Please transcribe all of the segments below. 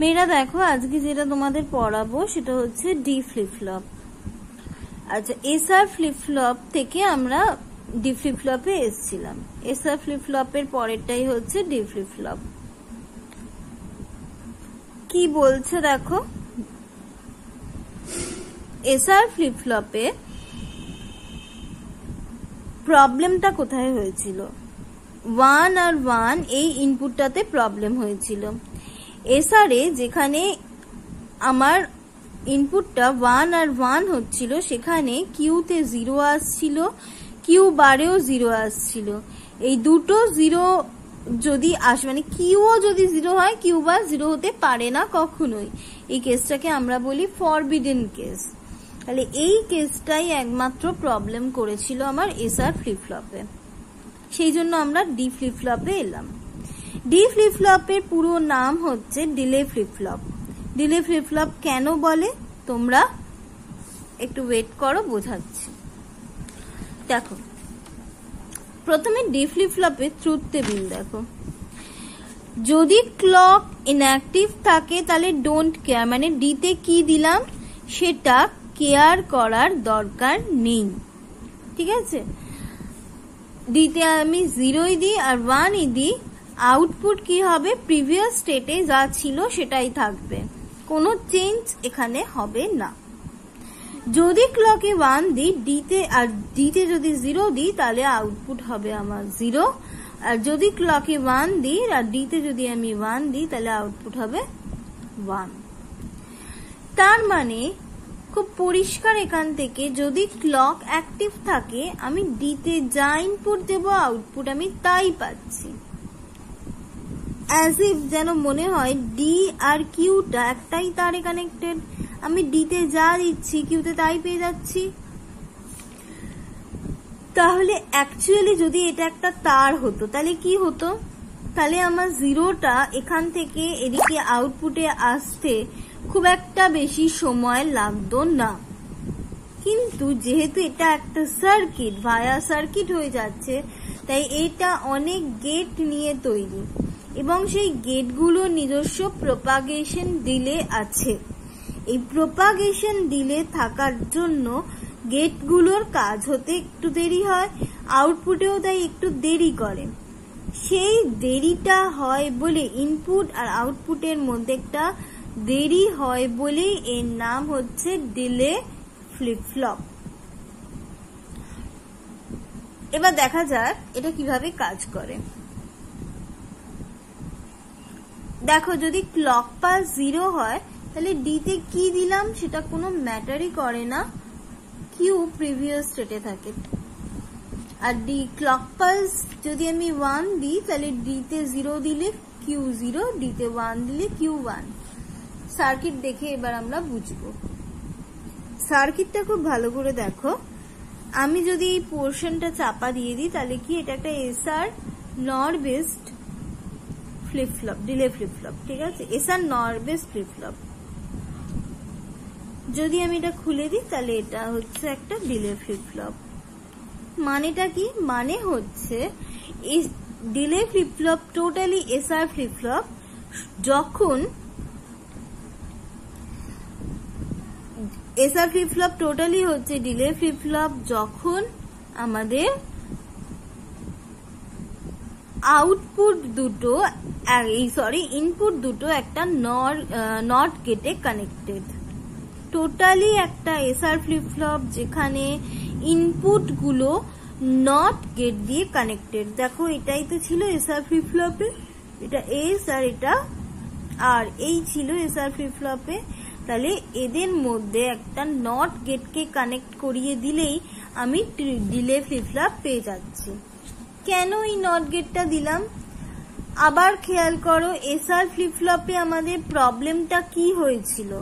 মেয়েরা দেখো, আজকে যেটা তোমাদের পড়াবো সেটা হচ্ছে ডি ফ্লিপ ফ্লপ আচ্ছা এসআর ফ্লিপ ফ্লপ থেকে আমরা ডি ফ্লিপ ফ্লপে এসছিলাম। এসআর ফ্লিপ ফ্লপের পরেরটাই হচ্ছে ডি ফ্লিপ ফ্লপ কি বলছে দেখো? এসআর ফ্লিপ ফ্লপে প্রবলেমটা কোথায় হয়েছিল? ওয়ান আর ওয়ান এই ইনপুটটাতে প্রবলেম হয়েছিল। এসআরে যেখানে আমার ইনপুটটা ওয়ান আর ওয়ান হচ্ছিল, সেখানে কিউতে জিরো আসছিল কিউ বারেও জিরো আসছিল। এই দুটো জিরো যদি আস মানে কিউও যদি জিরো হয় কিউ বার জিরো হতে পারে না কখনোই। এই কেসটাকে আমরা বলি ফরবিডেন কেস তাহলে এই কেসটাই একমাত্র প্রবলেম করেছিল আমার এসআর ফ্লিপ ফ্লপে সেই জন্য আমরা ডি ফ্লিপ ফ্লপে এলাম। ডি ফ্লিপ পুরো নাম হচ্ছে delay flip flop delay flip flop কেন বলে? তোমরা একটু ওয়েট করো, বোঝাচ্ছি। দেখো, প্রথমে ডি ফ্লিপ ফ্লপে ট্রুথ টেবিল দেখো। যদি ক্লক ইনঅ্যাক্টিভ থাকে, তাহলে ডোন্ট কেয়ার মানে ডিতে কি দিলাম? সেটা কেয়ার করার দরকার নেই। ঠিক আছে? ডিতে আমি জিরোই দিই আর ওয়ানই দিই আউটপুট কি হবে? প্রিভিয়াস স্টেটে যা ছিল সেটাই থাকবে। কোনো চেঞ্জ এখানে হবে না। যদি ক্লকে ওয়ান দিই ডিতে আর ডিতে যদি জিরো দিই, তাহলে আউটপুট হবে আমার জিরো। আর যদি ক্লকে ওয়ান দিই আর ডিতে যদি আমি ওয়ান দিই, তাহলে আউটপুট হবে ওয়ান। তার মানে খুব পরিষ্কার এখান থেকে যদি ক্লক অ্যাক্টিভ থাকে, আমি ডিতে যা ইনপুট দেব, আউটপুট আমি তাই পাচ্ছি। অ্যাজ ইফ যেন মনে হয় ডি আর কিউটা একটাই তারে কানেক্টেড আমি ডিতে যা দিচ্ছি কিউতে তাই পেয়ে যাচ্ছি। তাহলে অ্যাকচুয়ালি যদি এটা একটা তার হতো, তাহলে কি হতো? তাহলে আমার জিরোটা এখান থেকে এদিকে আউটপুটে আসতে খুব একটা বেশি সময় লাগতো না। কিন্তু যেহেতু এটা একটা সার্কিট ভায়া সার্কিট হয়ে যাচ্ছে, তাই এটা অনেক গেট নিয়ে তৈরি। এবং সেই গেটগুলোর নিজস্ব প্রপাগেশন ডিলে আছে। এই প্রপাগেশন ডিলে থাকার জন্য গেটগুলোর কাজ হতে একটু দেরি হয় আউটপুটেও তাই একটু দেরি করে। সেই দেরিটা হয় বলে ইনপুট আর আউটপুটের মধ্যে একটা দেরি হয় বলেই এর নাম হচ্ছে ডিলে ফ্লিপ ফ্লপ এবার দেখা যাক এটা কীভাবে কাজ করে। দেখো, যদি ক্লক পাস জিরো হয়, তাহলে ডিতে কি দিলাম সেটা কোনো ম্যাটারই করে না। কিউ প্রিভিয়াস স্টেটে থাকে। আর ডি ক্লক পালস যদি আমি ওয়ান দিই, তাহলে ডিতে জিরো দিলে কিউ জিরো ডিতে ওয়ান দিলে কিউ ওয়ান সার্কিট দেখে এবার আমরা বুঝব। সার্কিটটা খুব ভালো করে দেখো। আমি যদি এই পোর্শনটা চাপা দিয়ে দিই, তাহলে কি এটা একটা SR NOR based flip flop delay flip flop ঠিক আছে? S R based flip flop যদি আমি এটা খুলে দিই, তাহলে এটা হচ্ছে একটা ডিলে ফ্লিপ ফ্লপ মানেটা কি? মানে হচ্ছে delay flip flop totally SR flip flop যখন এসআর ফ্লিপ ফ্লপ টোটালি হচ্ছে ডিলে ফ্লিপ ফ্লপ যখন আমাদের আউটপুট দুটো এই সরি ইনপুট দুটো একটা নর নট গেটে কানেক্টেড টোটালি একটা এসআর ফ্লিপ ফ্লপ যেখানে ইনপুটগুলো নট গেট দিয়ে কানেক্টেড দেখো, এটাই তো ছিল এসআর ফ্লিপ ফ্লপে এটা এস আর এটা আর এই ছিল এসআর ফ্লিপ ফ্লপে তাহলে এদের মধ্যে একটা নট গেটকে কানেক্ট করিয়ে দিলেই আমি ডিলে ফ্লিপ ফ্লপ পেয়ে যাচ্ছি। কেন এই নট গেটটা দিলাম? আবার খেয়াল করো এসআর ফ্লিপ ফ্লপে আমাদের প্রবলেমটা কি হয়েছিল?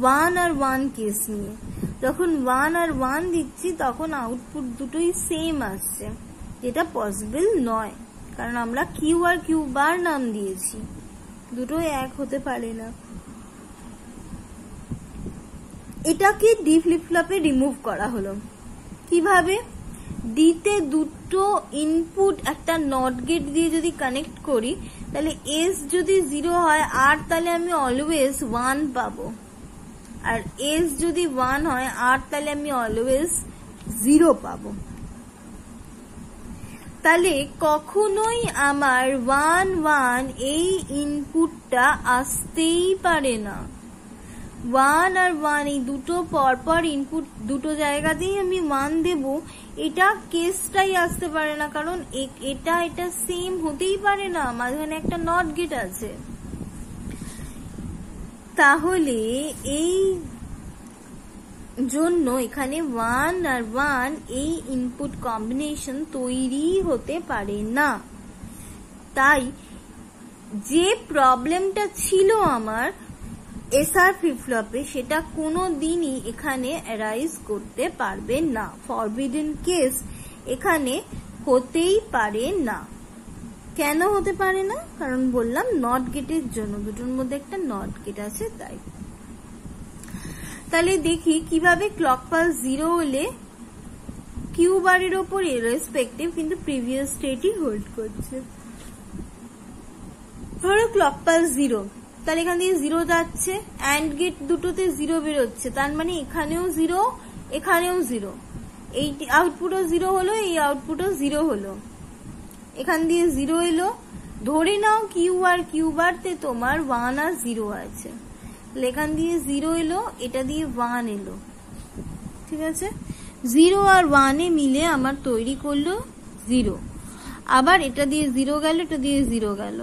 ওয়ান আর ওয়ান কেস নিয়ে। যখন ওয়ান আর ওয়ান দিচ্ছি, তখন আউটপুট দুটোই সেম আসছে। যেটা পসিবল নয়। কারণ আমরা কিউ আর কিউ বার নাম দিয়েছি। দুটোই এক হতে পারে না। এটাকে ডি ফ্লিপ ফ্লপে রিমুভ করা হলো। কীভাবে? ডিতে দুটো ইনপুট একটা নট গেট দিয়ে যদি কানেক্ট করি, তাহলে এস যদি জিরো হয় আর তাহলে আমি অলওয়েজ ওয়ান পাবো। আর এস যদি ওয়ান হয় আর তাহলে আমি অলওয়েজ জিরো পাবো। তাহলে কখনোই আমার ওয়ান ওয়ান এই ইনপুটটা আসতেই পারে না। ওয়ান আর ওয়ান এই দুটো পরপর ইনপুট দুটো জায়গাতেই আমি ওয়ান দেব, এটা কেসটাই আসতে পারে না, কারণ এটা এটা সেম হতেই পারে না, মাঝখানে একটা নট গেট আছে। তাহলে এই জন্য এখানে ওয়ান আর ওয়ান এই ইনপুট কম্বিনেশন তৈরি হতে পারে না। তাই যে প্রবলেমটা ছিল আমার এসআর ফ্লিপফ্লপে সেটা কোনো দিনই এখানে অ্যারাইজ করতে পারবে না। ফরবিডেন কেস এখানে হতেই পারে না। কেন হতে পারে না? কারণ বললাম নট গেটের জন্য। দুটোর মধ্যে একটা নট গেট আছে, তাই। তাহলে দেখি কীভাবে ক্লক পালস জিরো হলে কিউ বারের ওপর রেসপেক্টিভ কিন্তু প্রিভিয়াস স্টেটই হোল্ড করছে। ধরো ক্লক পালস জিরো তাহলে এখান থেকে জিরো যাচ্ছে অ্যান্ড গেট দুটোতে জিরো বেরোচ্ছে, তার মানে এখানেও জিরো এখানেও জিরো এই আউটপুটও জিরো হলো, এই আউটপুটও জিরো হলো। এখান দিয়ে জিরো এলো। ধরে নাও কিউ আর কিউ বারতে তোমার ওয়ান আর জিরো আছে। এখান দিয়ে জিরো এলো, এটা দিয়ে ওয়ান এলো। ঠিক আছে? জিরো আর ওয়ানে মিলে আমার তৈরি করল জিরো আবার এটা দিয়ে জিরো গেল, এটা দিয়ে জিরো গেল।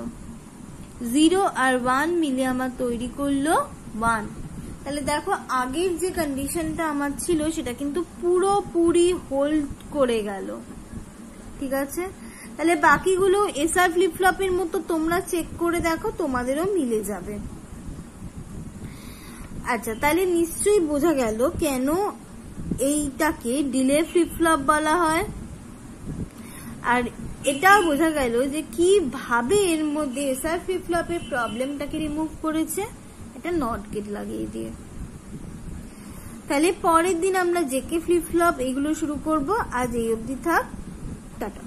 জিরো আর ওয়ান মিলে আমার তৈরি করল ওয়ান। তাহলে দেখো, আগের যে কন্ডিশনটা আমার ছিল, সেটা কিন্তু পুরোপুরি হোল্ড করে গেল। ঠিক আছে? তাহলে বাকিগুলো এসআর ফ্লিপ ফ্লপের মতো তোমরা চেক করে দেখো, তোমাদেরও মিলে যাবে। আচ্ছা তাহলে নিশ্চয়ই বোঝা গেল কেন এইটাকে ডিলে ফ্লিপ ফ্লপ বলা হয়। আর এটাও বোঝা গেল যে কীভাবে এর মধ্যে এসআর ফ্লিপ ফ্লপের প্রবলেমটাকে রিমুভ করেছে। এটা নট গেট লাগিয়ে দিয়ে। তাহলে পরের দিন আমরা জেকে ফ্লিপ ফ্লপ এগুলো শুরু করব। আজ এই অবধি থাক। টাটা।